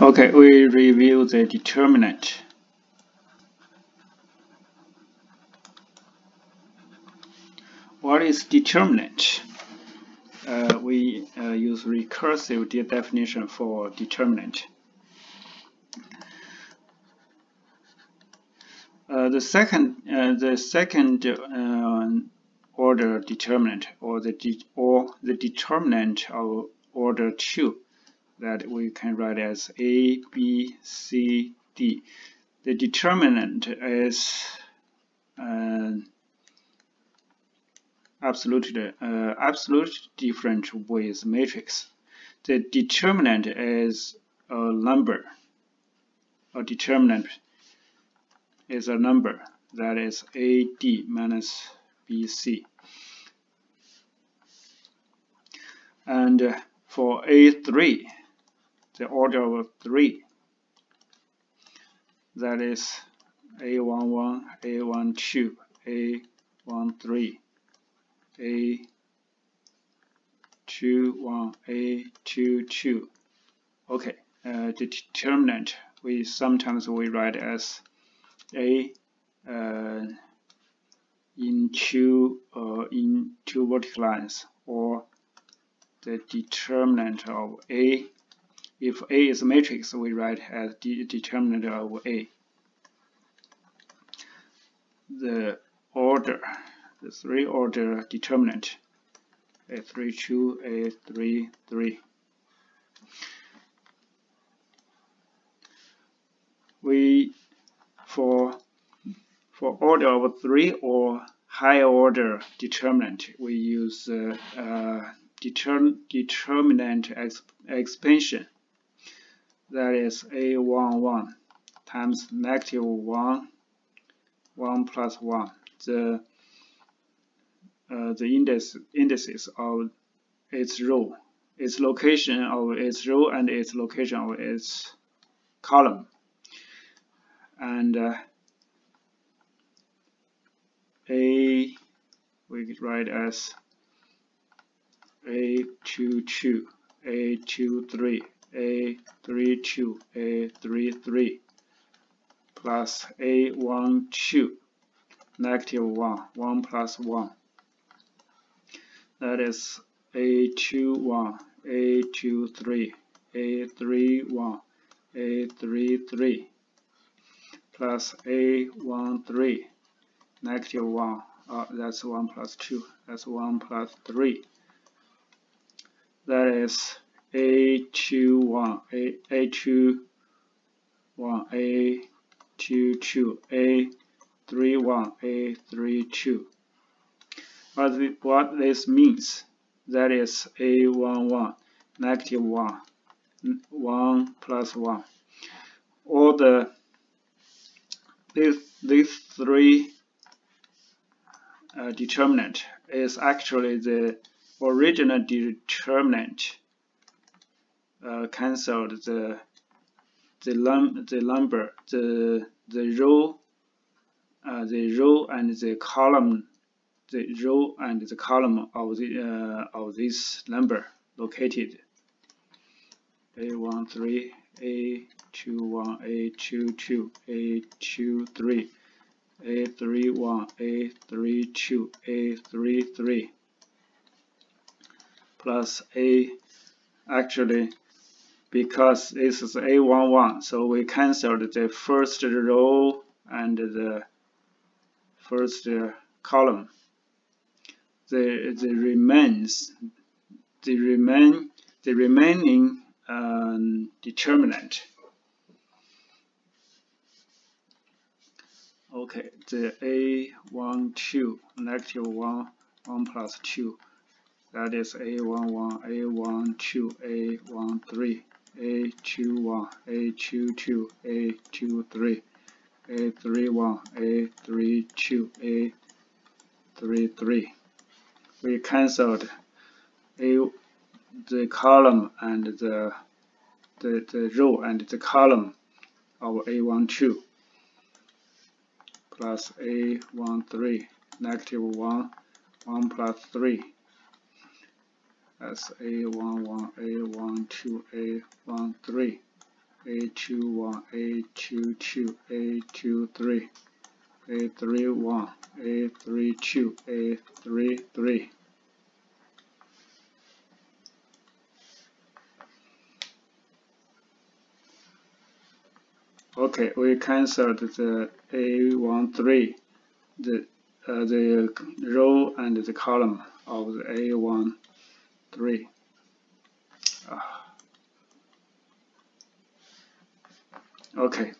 Okay, we review the determinant. What is determinant? Uh, we uh, use recursive de definition for determinant. Uh, the second, uh, the second uh, order determinant, or the de or the determinant of order two, that we can write as A, B, C, D. The determinant is uh, absolutely uh, absolute different with matrix. The determinant is a number. A determinant is a number that is AD minus BC. And for A3, the order of 3, that is A11, A12, A13, a two one A two two. Okay, uh, the determinant we sometimes we write as A uh, in two uh, in two vertical lines or the determinant of A. If A is a matrix, we write as the determinant of A. The order the three order determinant A32, A33. We for for order of three or higher order determinant, we use uh, uh, deter determinant exp expansion. That is A11 times negative 1, 1 plus 1. The uh, the index indices of its row, its location of its row and its location of its column. And uh, A we could write as A22, A23, A32, A33 plus A12, negative 1, 1 plus 1 that is A21, A23, A31, A33 plus A13, negative 1, uh, that's 1 plus 2, that's 1 plus 3. That is A21, A, A21, A22, A31, A32 what, what this means. That is a11, negative 1, 1 plus 1. One. All the these, these three uh, determinant is actually the original determinant uh, cancelled the the num the number the the row uh, the row and the column the row and the column of the uh, of this number located. A13, A21, A22, A23, A31, A32, A33 plus A actually because this is A11 so we cancelled the first row and the first column the the remains the remain the remaining um, determinant. Okay, the a one two negative one one plus two. That is a one one a one two a one a two a two two a two three a three one a three two a three three. We cancelled. A the column and the the, the row and the column of A12 plus A13 negative 1 1 plus 3 that's A11 A12 A13 A21, A22, A23, A31, A32, A33. Okay, we cancelled the A13, the uh, the row and the column of the A13. Ah. Okay,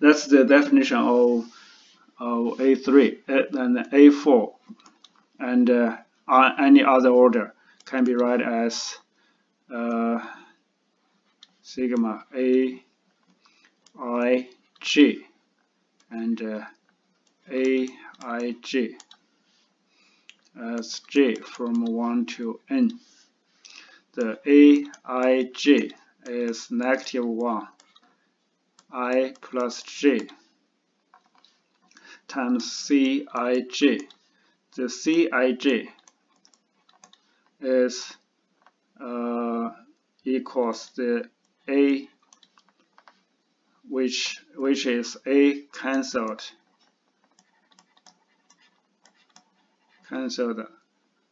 that's the definition of, of A3 and A4 and uh, any other order can be write as uh, sigma A I G and uh, A I G as J from 1 to N. The aij is negative 1 I plus J times Cij. The Cij is uh, equals the A which which is A cancelled cancelled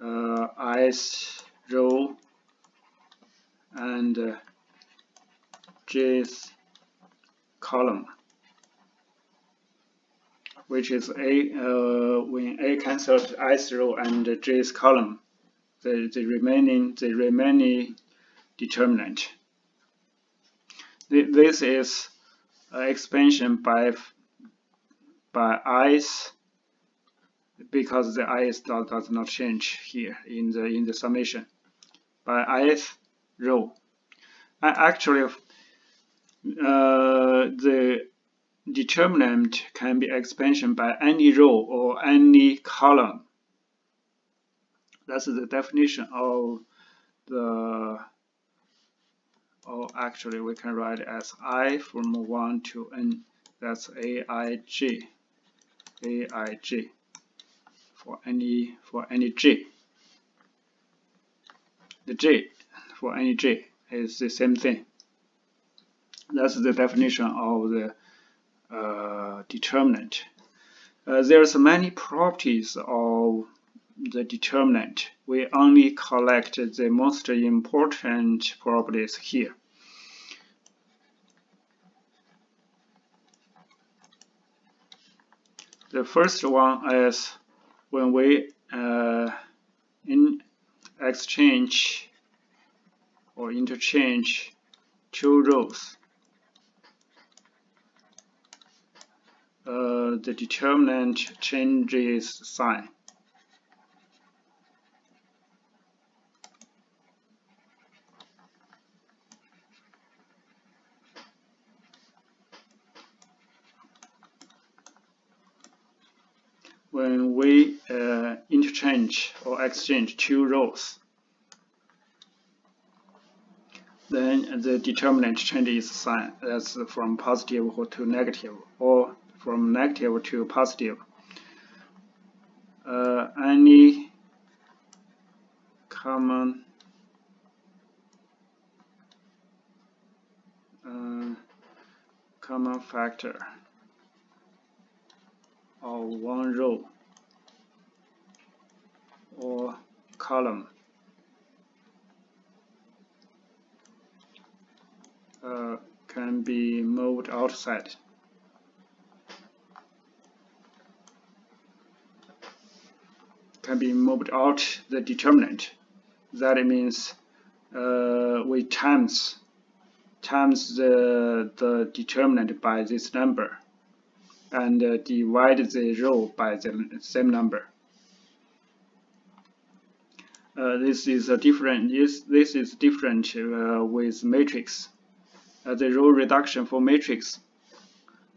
uh, i's row and uh, j's column, which is A uh, when A cancels ith row and j's column, the, the remaining the remaining determinant. This is expansion by by i's because the i's does, does not change here in the in the summation by ith row. Actually, uh, the determinant can be expansion by any row or any column. That's the definition of the, or actually we can write as i from 1 to n. That's aij for any for any j. The j for any j is the same thing. That's the definition of the uh, determinant. Uh, there's many properties of the determinant. We only collect the most important properties here. The first one is when we uh, in exchange or interchange two rows uh, the determinant changes sign. When we uh, interchange or exchange two rows, then the determinant changes sign. That's from positive to negative or from negative to positive. Uh, any common uh, common factor row or column uh, can be moved outside can be moved out the determinant. That means uh, we times times the, the determinant by this number and uh, divide the row by the same number. Uh, this is a different. This this is different uh, with matrix. Uh, the row reduction for matrix.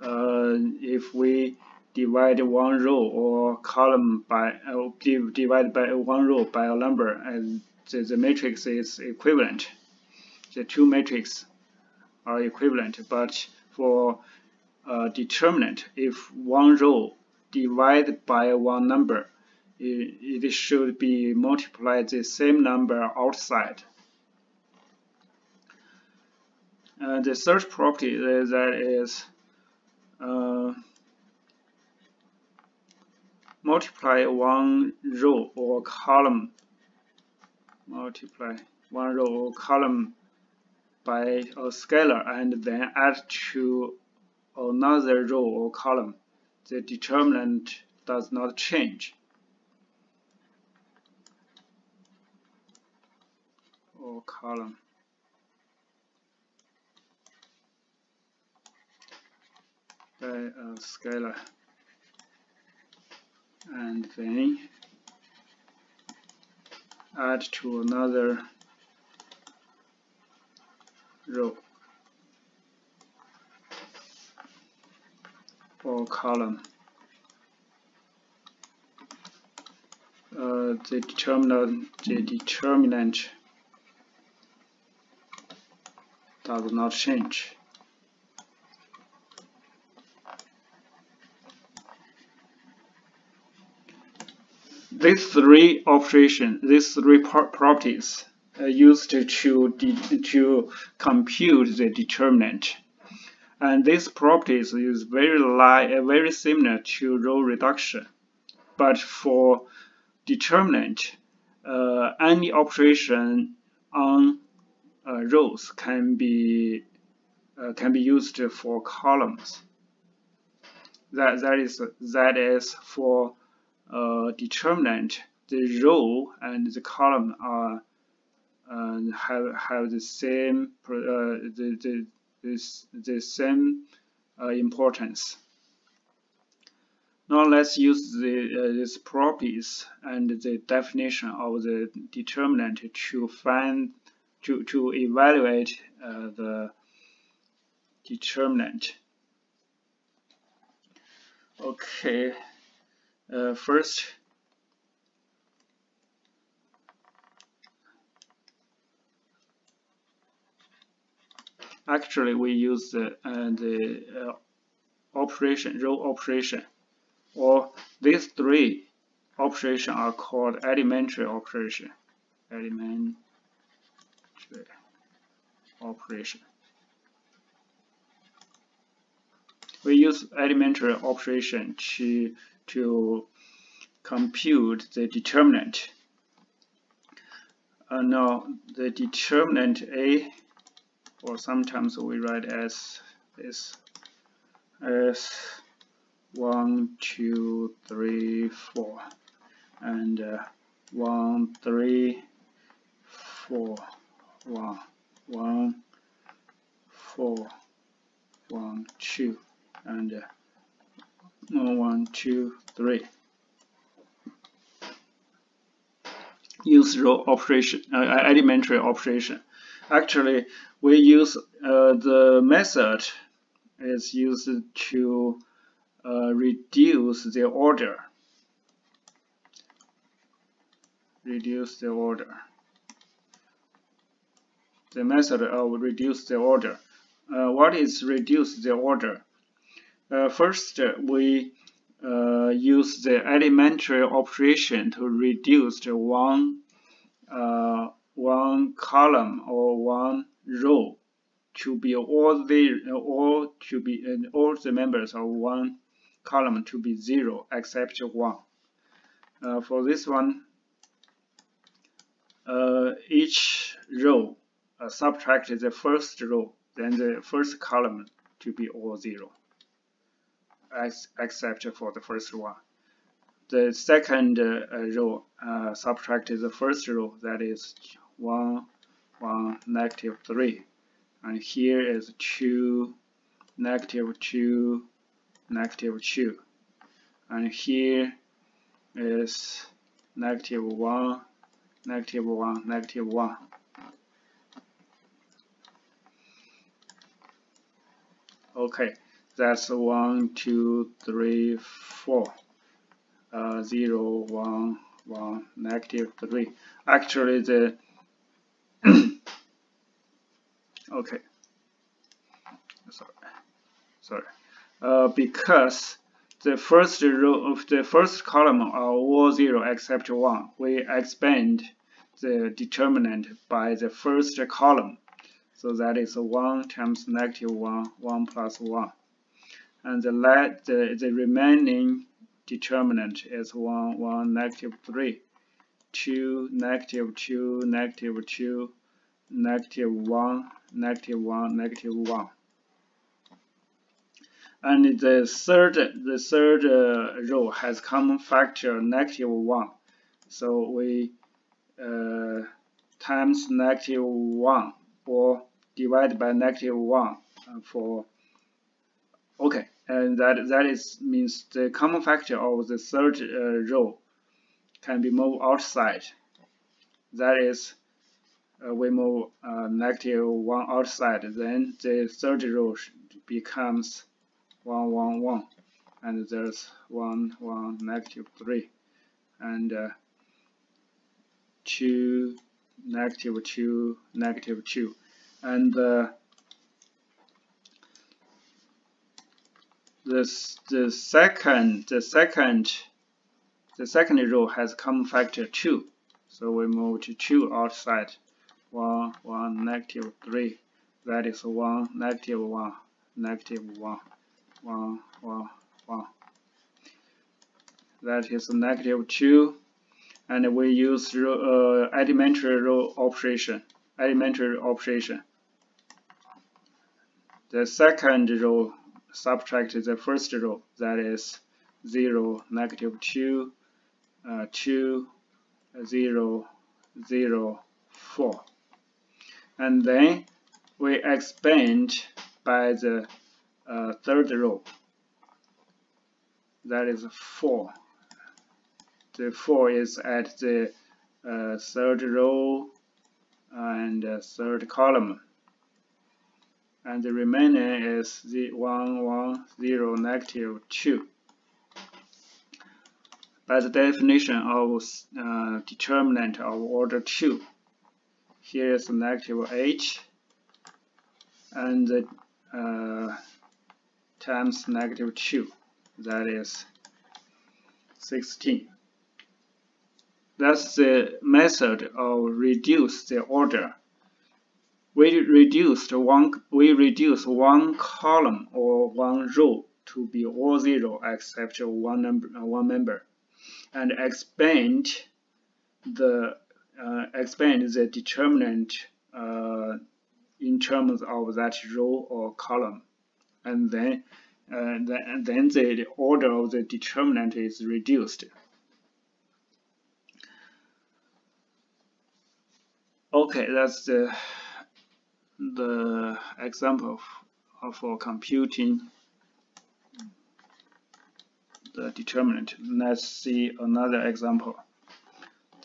Uh, if we divide one row or column by uh, divide by one row by a number and the, the matrix is equivalent the two matrices are equivalent but for uh, determinant. If one row divided by one number it, it should be multiplied the same number outside. Uh, the third property that is uh, multiply one row or column. Multiply one row or column by a scalar and then add to another row or column the determinant does not change. Or column. By a scalar. And then add to another row or column. Uh, the determinant the determinant does not change. These three operations, these three properties are used to, to compute the determinant. And these properties is very, light, uh, very similar to row reduction. But for determinant, uh, any operation on uh, rows can be uh, can be used for columns. That that is that is for uh, determinant, the row and the column are uh, have have the same the, the this the same uh, importance. Now let's use the uh, these properties and the definition of the determinant to find to to evaluate uh, the determinant. Okay, uh, first actually we use the, uh, the uh, operation row operation. Or these three operations are called elementary operation. Elementary operation. We use elementary operation to to compute the determinant. Uh, now the determinant A, or sometimes we write as this as one, two, three, four, and uh, one, three, four, one, one, four, one, two, and uh, one, two, three. Use row operation, uh, elementary operation. Actually, we use uh, the method is used to uh, reduce the order. Reduce the order. The method of reduce the order. Uh, what is reduce the order? Uh, first, we uh, use the elementary operation to reduce the one uh, one column or one row to be all the all to be and all the members of one column to be zero except one. Uh, for this one, uh, each row uh, subtract the first row, then the first column to be all zero except for the first one. The second uh, row uh, subtracted the first row, that is 1, 1, negative 3. And here is 2, negative 2, negative 2. And here is negative 1, negative 1, negative 1. Okay, that's one, two, three, four. Uh, zero, one, one, negative three. Actually, the okay. Sorry, sorry. Uh, because the first row of the first column are all zero except one, we expand the determinant by the first column. So that is 1 times negative 1, 1 plus 1. And the, the, the remaining determinant is 1, 1, negative 3, 2, negative 2, negative 2, negative 1, negative 1, negative 1. And the third, the third uh, row has common factor negative 1. So we uh, times negative 1 or divide by negative 1 uh, for okay and that that is means the common factor of the third uh, row can be moved outside that is we move uh, negative 1 outside then the third row becomes 1 1 1 and there's 1 1 negative 3 and uh, 2 negative 2 negative 2 and uh, this the second the second the second row has common factor 2 so we move to 2 outside 1 1 negative 3 that is 1 negative 1 negative 1 1 1 1 that is negative 2 and we use uh, elementary row operation elementary operation. The second row subtract the first row, that is 0, negative 2, uh, 2, 0, 0, 4. And then we expand by the uh, third row, that is 4. The 4 is at the uh, third row and uh, third column and the remaining is the 1, 1, 0, negative 2. By the definition of uh, determinant of order 2, here is negative h and uh, times negative 2, that is 16. That's the method of reduce the order we reduced one we reduce one column or one row to be all zero except one number one member and expand the expand the determinant uh, in terms of that row or column and then uh, then, then the order of the determinant is reduced okay that's the the example for computing the determinant. Let's see another example.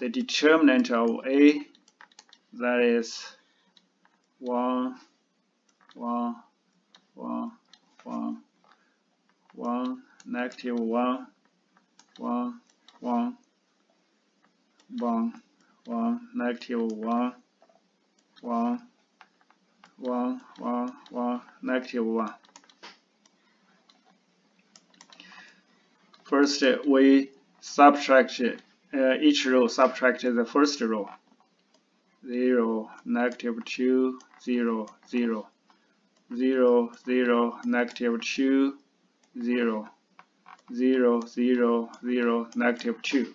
The determinant of A, that is 1, 1, 1, 1, 1, negative 1, 1, 1, 1, 1, negative 1, 1, 1, 1, 1, negative 1. First, we subtract uh, each row subtract the first row. 0, negative 2, 0, 0, 0, 0, negative 2, 0, 0, 0, 0, negative 2.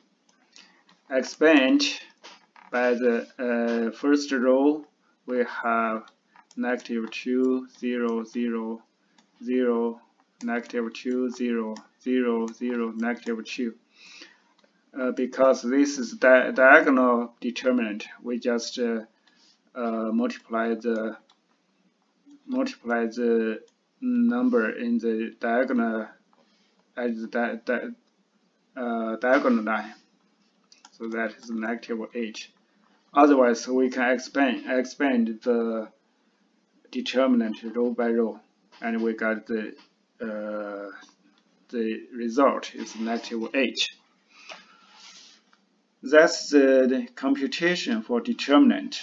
Expand by the uh, first row, we have negative 2, 0, 0, 0, negative 2, 0, 0, 0, negative 2. Uh, because this is di diagonal determinant, we just uh, uh, multiply the multiply the number in the diagonal at the di di uh, diagonal line. So that is negative h. Otherwise, we can expand expand the determinant row by row and we got the uh, the result is negative 8. That's the, the computation for determinant.